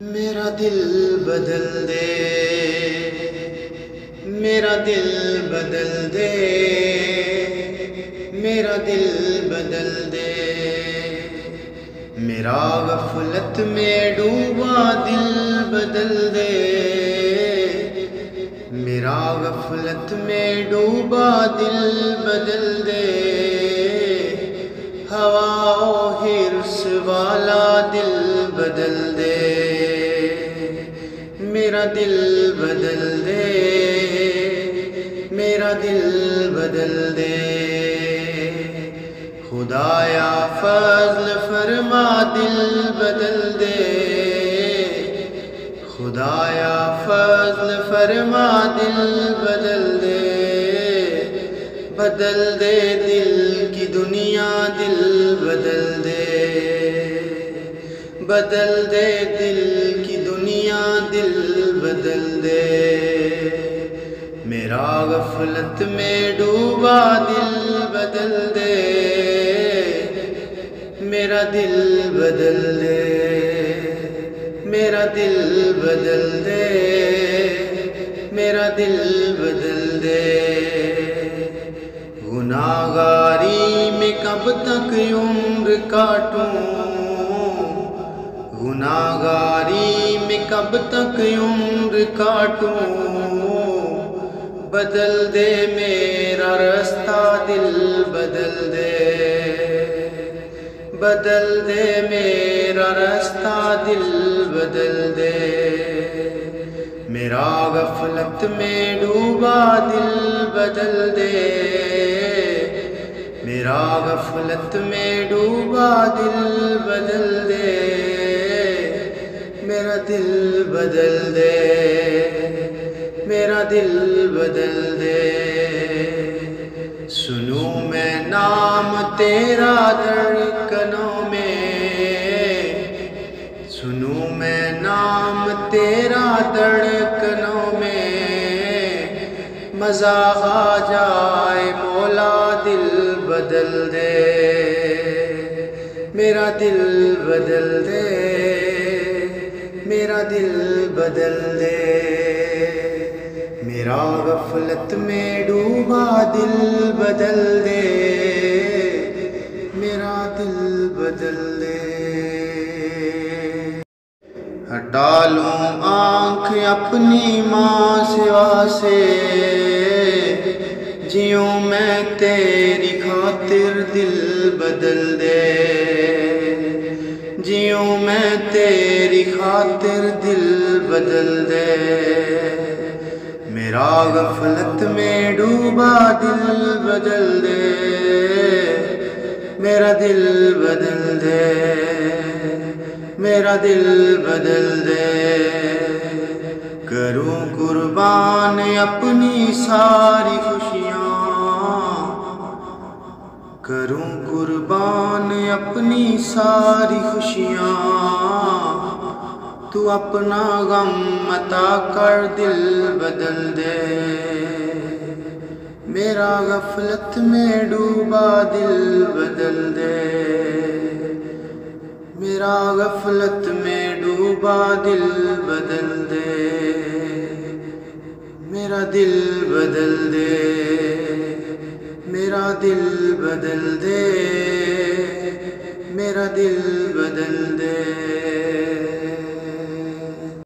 मेरा दिल बदल दे, मेरा दिल बदल दे, मेरा दिल बदल दे। मेरा गफलत में डूबा दिल बदल दे, मेरा गफलत में डूबा दिल बदल दे। हवा हिरस वाला दिल मेरा दिल बदल दे, मेरा दिल बदल दे। खुदाया फजल फरमा, दिल बदल दे। खुदाया फजल फरमा, दिल बदल दे। बदल दे दिल की दुनिया, दिल बदल दे। बदल दे दिल बदल दे मेरा गफलत में डूबा दिल बदल दे मेरा दिल बदल दे मेरा दिल बदल दे मेरा दिल बदल दे गुनागारी में कब तक उम्र काटूं? गुनागारी में कब तक उम्र काटूं, बदल दे मेरा रास्ता, दिल बदल दे। बदल दे मेरा रास्ता, दिल बदल दे। मेरा गफलत में डूबा, दिल बदल दे। मेरा गफलत में डूबा, दिल बदल दे। मेरा दिल बदल दे, मेरा दिल बदल दे। सुनूं मैं नाम तेरा धड़कनों में, सुनूं मैं नाम तेरा धड़कनों में। मज़ा आ जाए, मौला दिल बदल दे, मेरा दिल बदल दे। मेरा दिल बदल दे। मेरा गफलत में डूबा दिल बदल दे। मेरा दिल बदल दे। हटा लूँ आँख अपनी माँ सिवा से। जियूं मैं तेरी खातिर दिल बदल दे। जियूं मैं तेरी खातिर दिल बदल दे। मेरा गफलत में डूबा दिल बदल दे। मेरा दिल बदल दे। मेरा दिल बदल दे। करूँ कुर्बान अपनी सारी खुशियाँ। करूँ कुर्बान अपनी सारी खुशियाँ। तू अपना गम मता कर दिल बदल दे। मेरा गफलत में डूबा दिल बदल दे। मेरा गफलत में डूबा दिल बदल दे। मेरा दिल बदल दे। मेरा दिल बदल दे। मेरा दिल बदल दे।